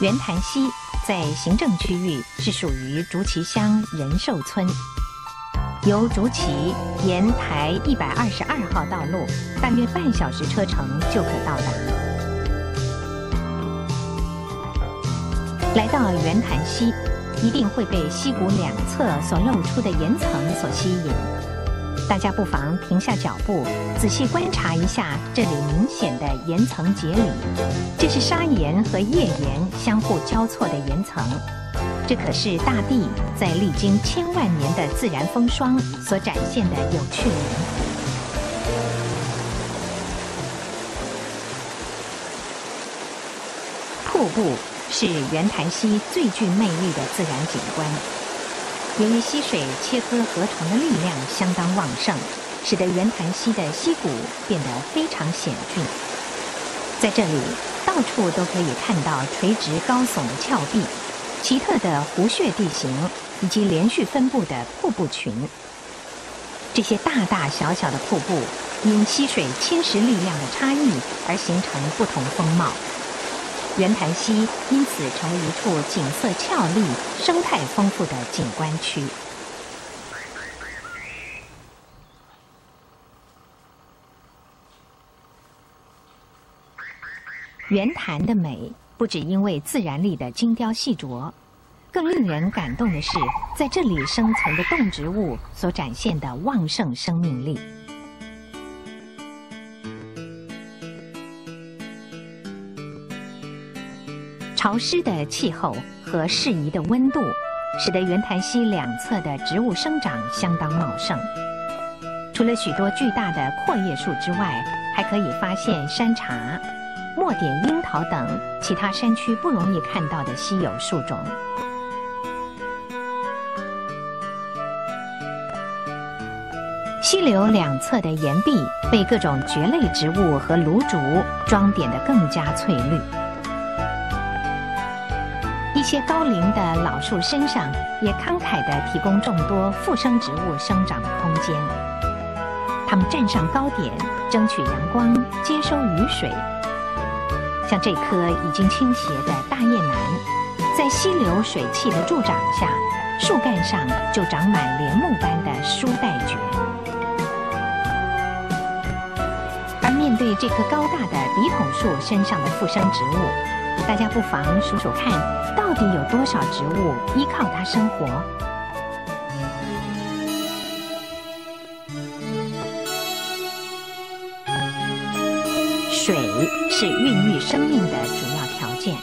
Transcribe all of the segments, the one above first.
圆潭溪在行政区域是属于竹崎乡仁寿村，由竹崎沿台一百二十二号道路，大约半小时车程就可到达。来到圆潭溪，一定会被溪谷两侧所露出的岩层所吸引。大家不妨停下脚步，仔细观察一下这里明显的岩层节理。这是砂岩和页岩相互交错的岩层，这可是大地在历经千万年的自然风霜所展现的有趣灵魂。瀑布是圆潭溪最具魅力的自然景观。由于溪水切割河床的力量相当旺盛，使得圆潭溪的溪谷变得非常险峻。在这里，到处都可以看到垂直高耸的峭壁、奇特的湖穴地形以及连续分布的瀑布群。这些大大小小的瀑布因溪水侵蚀力量的差异而形成不同风貌。圆潭溪因此成为一处景色俏丽、生态丰富的景观区。圆潭的美不只因为自然力的精雕细琢，更令人感动的是，在这里生存的动植物所展现的旺盛生命力。潮湿的气候和适宜的温度，使得圆潭溪两侧的植物生长相当茂盛。除了许多巨大的阔叶树之外，还可以发现山茶、墨点樱桃等其他山区不容易看到的稀有树种。溪流两侧的岩壁被各种蕨类植物和芦竹装点得更加翠绿。一些高龄的老树身上也慷慨地提供众多附生植物生长的空间。它们站上高点，争取阳光，接收雨水。像这棵已经倾斜的大叶楠，在溪流水汽的助长下，树干上就长满莲木般的书带蕨。而面对这棵高大的笔筒树身上的附生植物，大家不妨数数看，到底有多少植物依靠它生活？水是孕育生命的主要条件。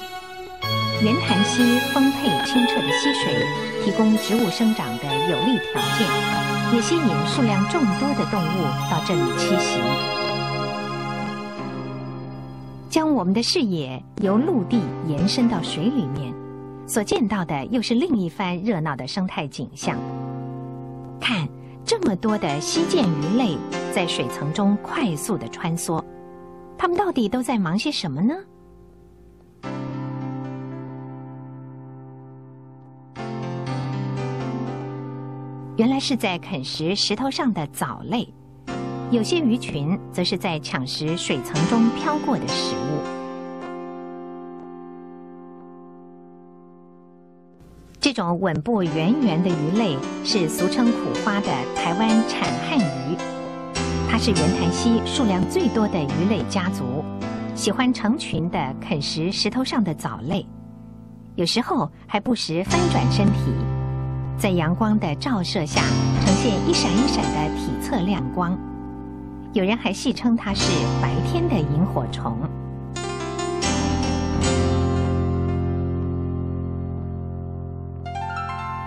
圆潭溪丰沛清澈的溪水，提供植物生长的有利条件，也吸引数量众多的动物到这里栖息。将我们的视野由陆地延伸到水里面，所见到的又是另一番热闹的生态景象。看，这么多的溪涧鱼类在水层中快速的穿梭，它们到底都在忙些什么呢？原来是在啃食石头上的藻类。有些鱼群则是在抢食水层中飘过的食物。这种吻部圆圆的鱼类是俗称苦花的台湾产汉鱼，它是圆潭溪数量最多的鱼类家族，喜欢成群的啃食石头上的藻类，有时候还不时翻转身体，在阳光的照射下呈现一闪一闪的体侧亮光。有人还戏称它是白天的萤火虫。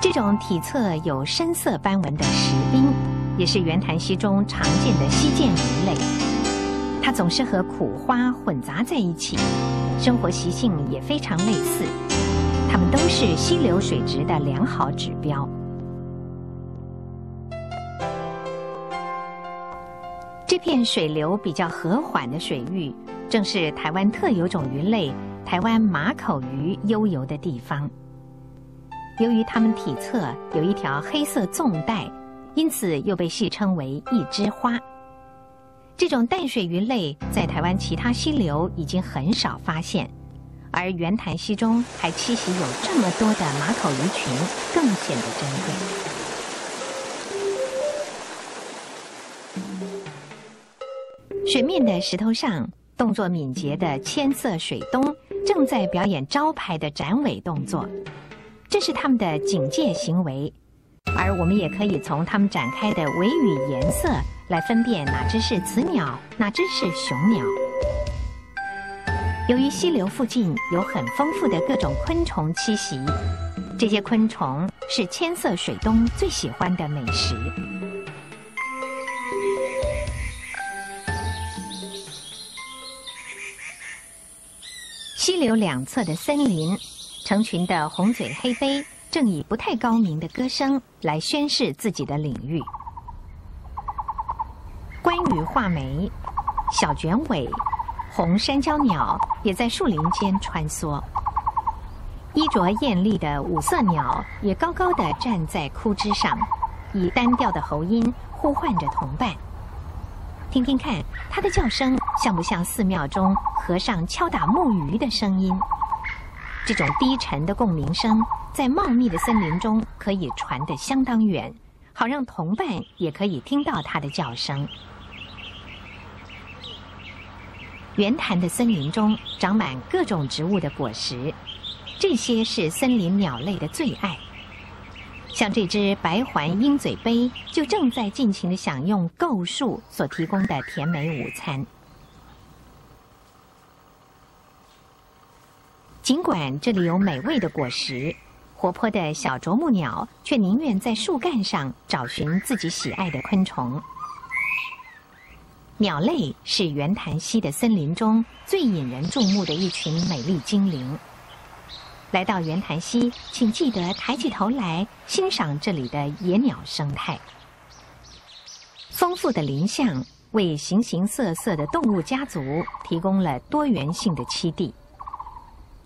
这种体侧有深色斑纹的石冰，也是圆潭溪中常见的溪涧鱼类。它总是和苦花混杂在一起，生活习性也非常类似。它们都是溪流水质的良好指标。这片水流比较和缓的水域，正是台湾特有种鱼类台湾马口鱼悠游的地方。由于它们体侧有一条黑色纵带，因此又被戏称为“一枝花”。这种淡水鱼类在台湾其他溪流已经很少发现，而圆潭溪中还栖息有这么多的马口鱼群，更显得珍贵。水面的石头上，动作敏捷的千色水东正在表演招牌的展尾动作。这是它们的警戒行为，而我们也可以从它们展开的尾羽颜色来分辨哪只是雌鸟，哪只是雄鸟。由于溪流附近有很丰富的各种昆虫栖息，这些昆虫是千色水东最喜欢的美食。溪流两侧的森林。成群的红嘴黑背正以不太高明的歌声来宣示自己的领域。关羽画眉、小卷尾、红山椒鸟也在树林间穿梭。衣着艳丽的五色鸟也高高的站在枯枝上，以单调的喉音呼唤着同伴。听听看，它的叫声像不像寺庙中和尚敲打木鱼的声音？这种低沉的共鸣声，在茂密的森林中可以传得相当远，好让同伴也可以听到它的叫声。圆潭的森林中长满各种植物的果实，这些是森林鸟类的最爱。像这只白环鹰嘴杯，就正在尽情的享用构树所提供的甜美午餐。尽管这里有美味的果实，活泼的小啄木鸟却宁愿在树干上找寻自己喜爱的昆虫。鸟类是圆潭溪的森林中最引人注目的一群美丽精灵。来到圆潭溪，请记得抬起头来欣赏这里的野鸟生态。丰富的林相为形形色色的动物家族提供了多元性的栖地。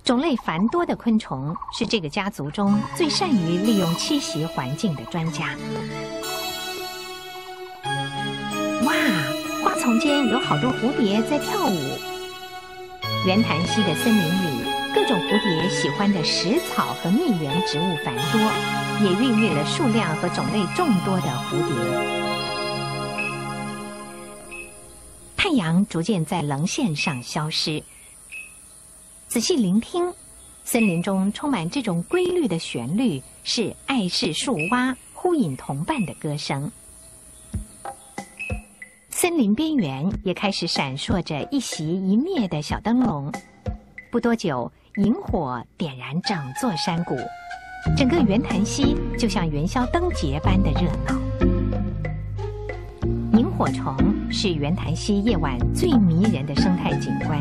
种类繁多的昆虫是这个家族中最善于利用栖息环境的专家。哇，花丛间有好多蝴蝶在跳舞。圆潭溪的森林里，各种蝴蝶喜欢的食草和蜜源植物繁多，也孕育了数量和种类众多的蝴蝶。太阳逐渐在棱线上消失。仔细聆听，森林中充满这种规律的旋律，是爱氏树蛙呼引同伴的歌声。森林边缘也开始闪烁着一袭一灭的小灯笼。不多久，萤火点燃整座山谷，整个圆潭溪就像元宵灯节般的热闹。萤火虫是圆潭溪夜晚最迷人的生态景观。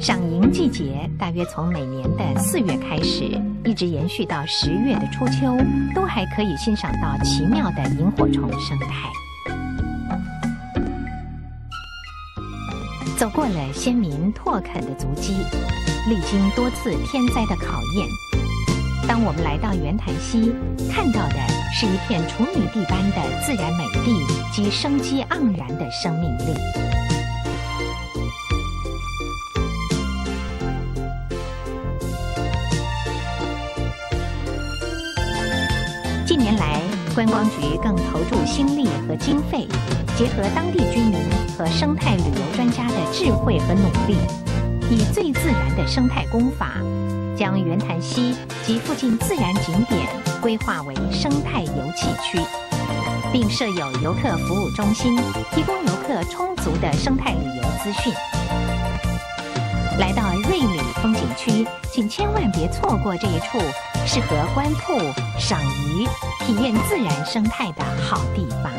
赏萤季节大约从每年的四月开始，一直延续到十月的初秋，都还可以欣赏到奇妙的萤火虫生态。走过了先民拓垦的足迹，历经多次天灾的考验，当我们来到圆潭溪，看到的是一片处女地般的自然美丽及生机盎然的生命力。近年来观光局更投注心力和经费，结合当地居民和生态旅游专家的智慧和努力，以最自然的生态工法，将圆潭溪及附近自然景点规划为生态游憩区，并设有游客服务中心，提供游客充足的生态旅游资讯。来到瑞里风景区，请千万别错过这一处适合观瀑、赏鱼、体验自然生态的好地方。